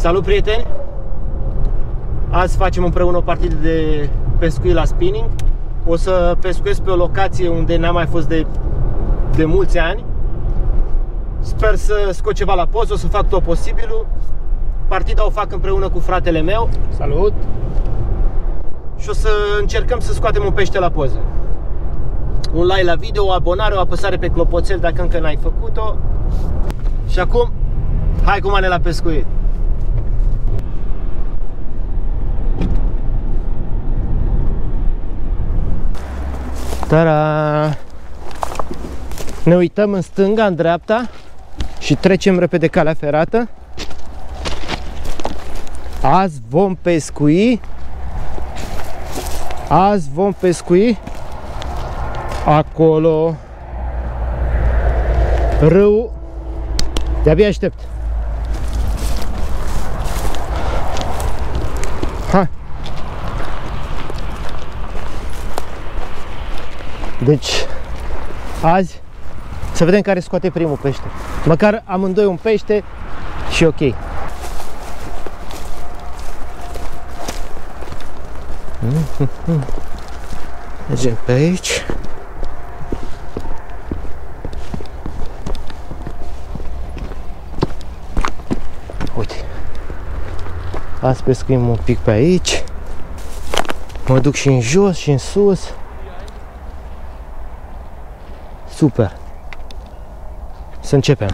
Salut prieteni! Azi facem împreună o partidă de pescuit la spinning. O să pescuiesc pe o locație unde n-am mai fost de, de mulți ani. Sper să scot ceva la poză, o să fac tot posibilul. Partida o fac împreună cu fratele meu. Salut! Și o să încercăm să scoatem un pește la poză. Un like la video, o abonare, o apăsare pe clopoțel dacă încă n-ai făcut-o. Și acum, hai cu mane la pescuit! Tara! Ne uităm în stânga, în dreapta și trecem repede calea ferată. Azi vom pescui Azi vom pescui acolo râu de-abia aștept Deci azi să vedem care scoate primul pește Măcar amândoi un pește și ok Mergem pe aici. Uite. Azi pescuim un pic pe aici. Mă duc și în jos și în sus. Super. Să începem.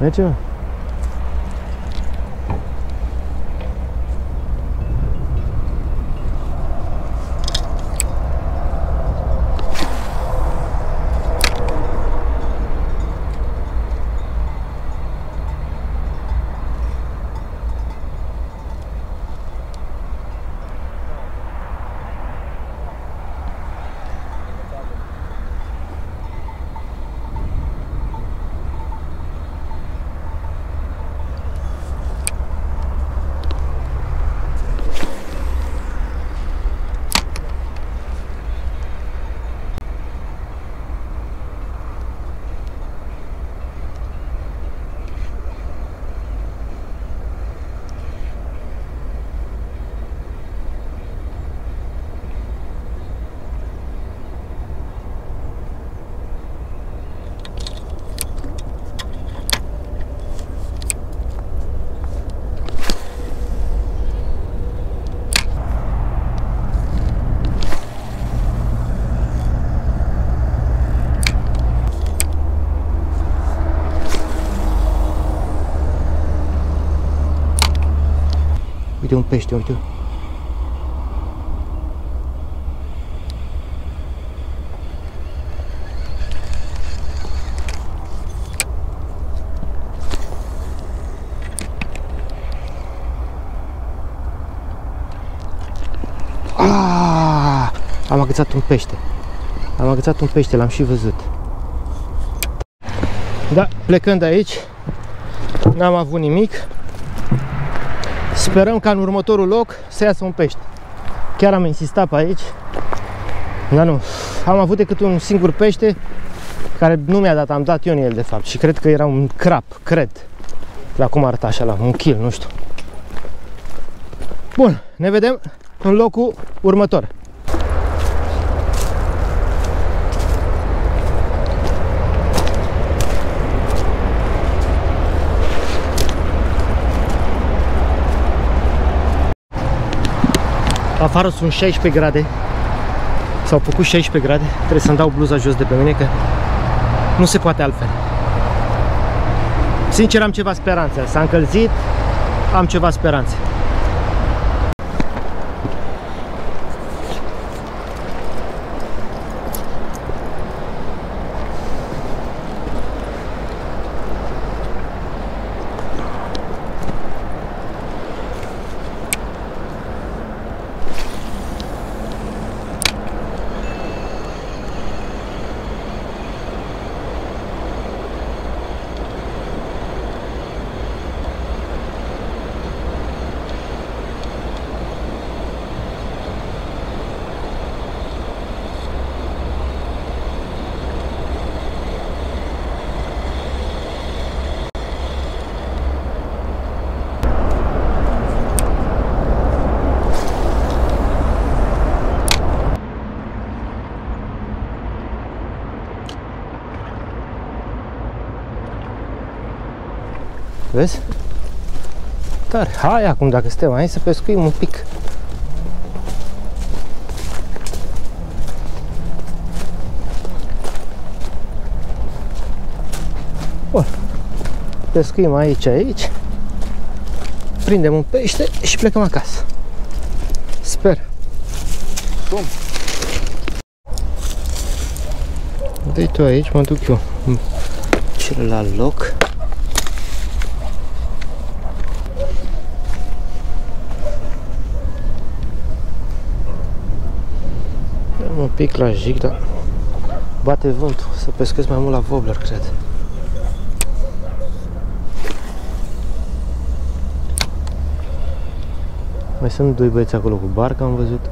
Mitchell. Uite un pește, uite. Ah! Am agățat un pește. Am agățat un pește, l-am și văzut. Da, plecând de aici, n-am avut nimic. Sperăm ca în următorul loc să iasă un pește. Chiar am insistat pe aici. Dar nu. Am avut decât un singur pește care nu mi-a dat, am dat eu în el de fapt. Și cred că era un crap, cred. La cum arăta așa, la un kill, nu știu. Bun, ne vedem în locul următor. Afară sunt 16 grade. S-au făcut 16 grade. Trebuie să-mi dau bluza jos de pe mine că nu se poate altfel. Sincer am ceva speranțe. S-a încălzit, am ceva speranțe. Vezi? Tare. Hai acum, dacă suntem aici, să pescuim un pic. Bun. Pescuim aici, aici. Prindem un pește și plecăm acasă. Sper. Cum? dă tu aici, mă duc eu în celălalt loc. Un pic la jig, dar bate vântul, să pescesc mai mult la wobbler, cred. Mai sunt doi băieți acolo cu barca, am văzut.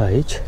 Aici.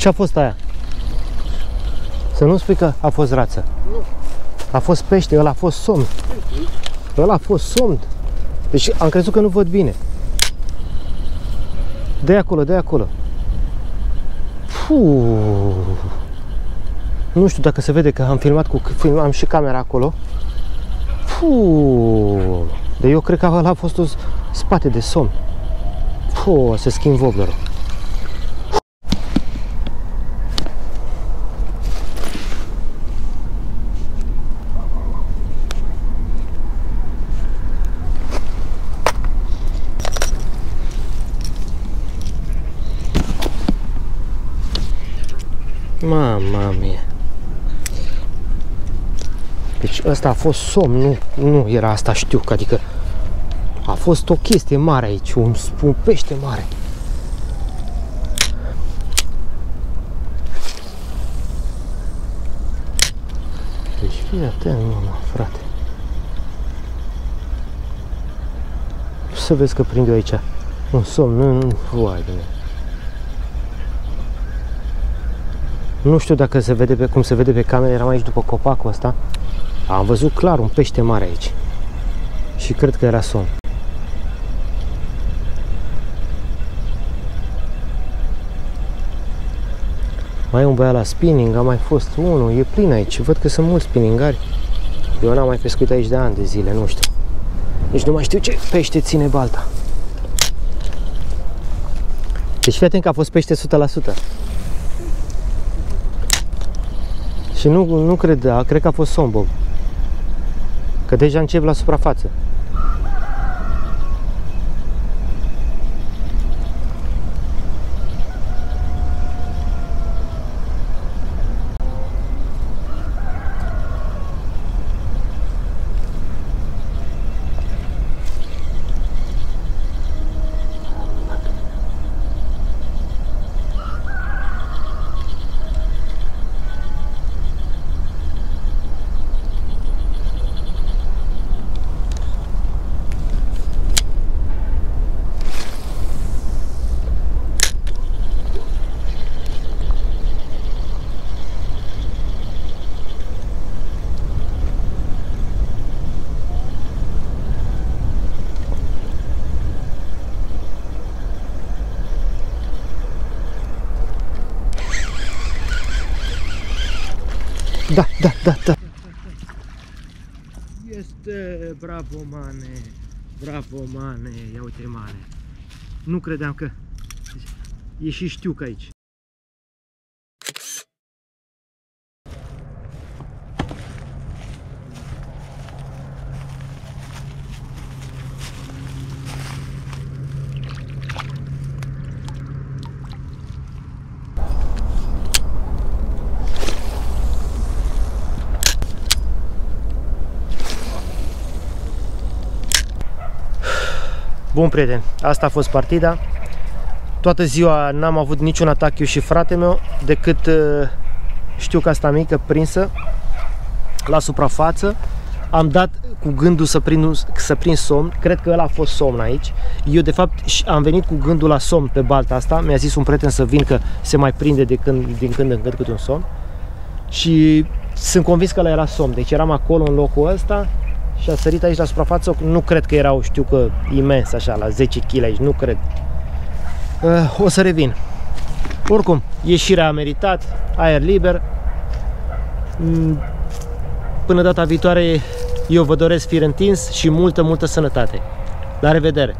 Ce a fost aia? Să nu spui că a fost rață. Nu. A fost pește, ăla a fost somn. Ăla a fost somn. Deci am crezut că nu văd bine. de acolo, de acolo. Puh. Nu știu dacă se vede că am filmat cu am și camera acolo. Puh, de eu cred că ăla a fost un spate de somn. Puh, să schimb wobblerul. Mama mia. Deci ăsta a fost somn, nu, nu era asta știu, că adică a fost o chestie mare aici, un, un pește mare. Deci fii atent, mama, frate. Să vezi că prinde aici un somn, nu, nu, vai de mine. Nu știu dacă se vede pe cum se vede pe cameră, eram aici după copacul ăsta. Am văzut clar un pește mare aici. Și cred că era somn. Mai e un băiat la spinning, a mai fost unul, e plin aici. Văd că sunt mulți spinningari. Eu n-am mai pescuit aici de ani de zile, nu știu. Nici nu mai știu ce pește ține balta. Deci fii atent că a fost pește 100%. Și nu, nu cred, da, cred că a fost somn, Bob. Că deja încep la suprafață. Da, da, da, da. Este, bravo, mane. Bravo, mane. Ia uite, mane. Nu credeam că... E și știu că aici. Bun, prieten, asta a fost partida. Toată ziua n-am avut niciun atac eu și frate meu, decât uh, știu că asta mică prinsă la suprafață. Am dat cu gândul să prind, să prind somn, cred că ăla a fost somn aici. Eu de fapt am venit cu gândul la somn pe balta asta, mi-a zis un prieten să vin că se mai prinde de când, din când în când câte un somn. Și sunt convins că ăla era somn, deci eram acolo în locul ăsta și a sărit aici la suprafață, nu cred că erau, știu că imens așa, la 10 kg aici, nu cred. Uh, o să revin. Oricum, ieșirea a meritat, aer liber. Mm, până data viitoare, eu vă doresc fir întins și multă, multă sănătate. La revedere!